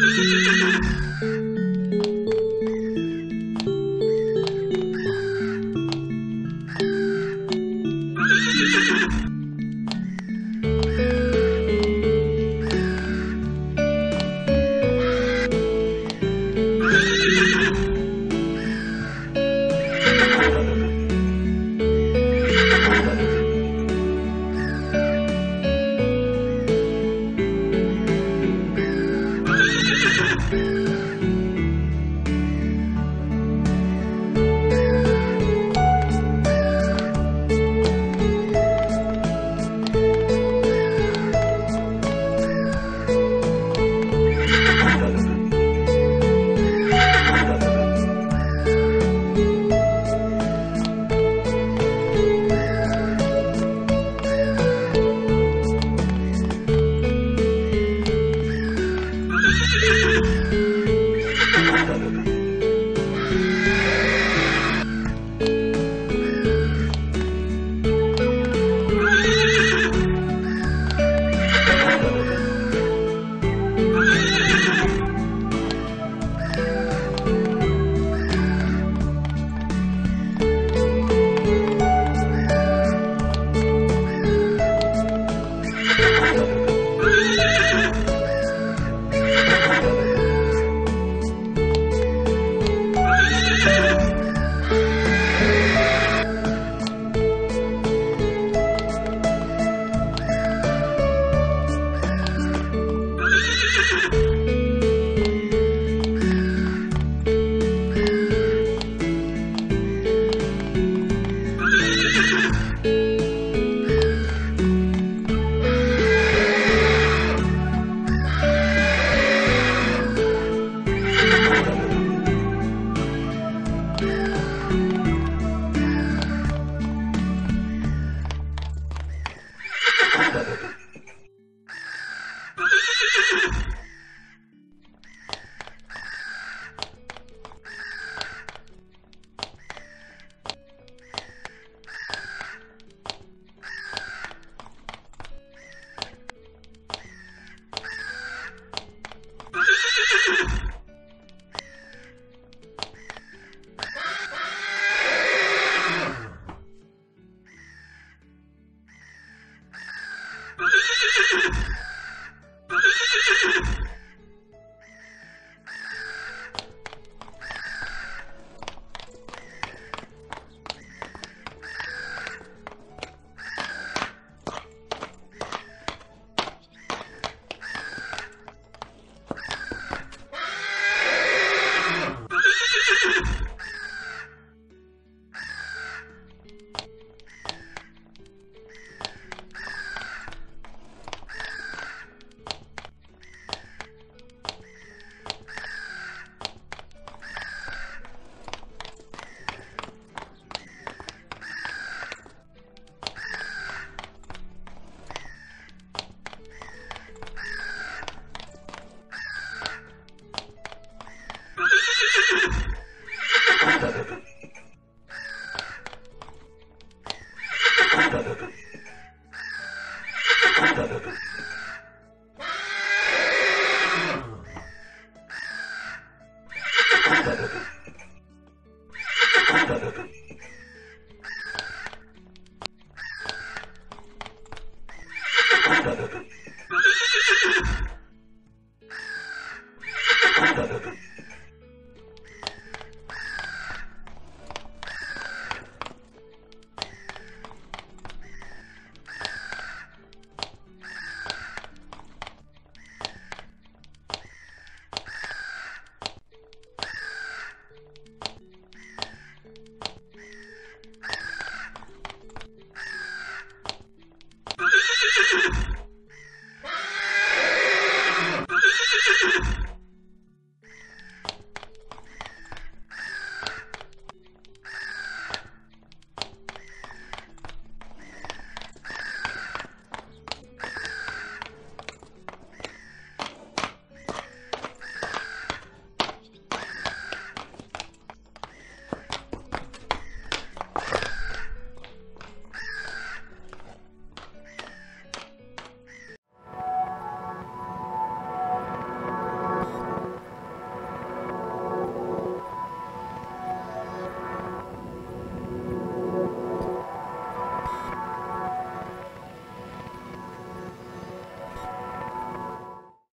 Ah! Ha ha ha!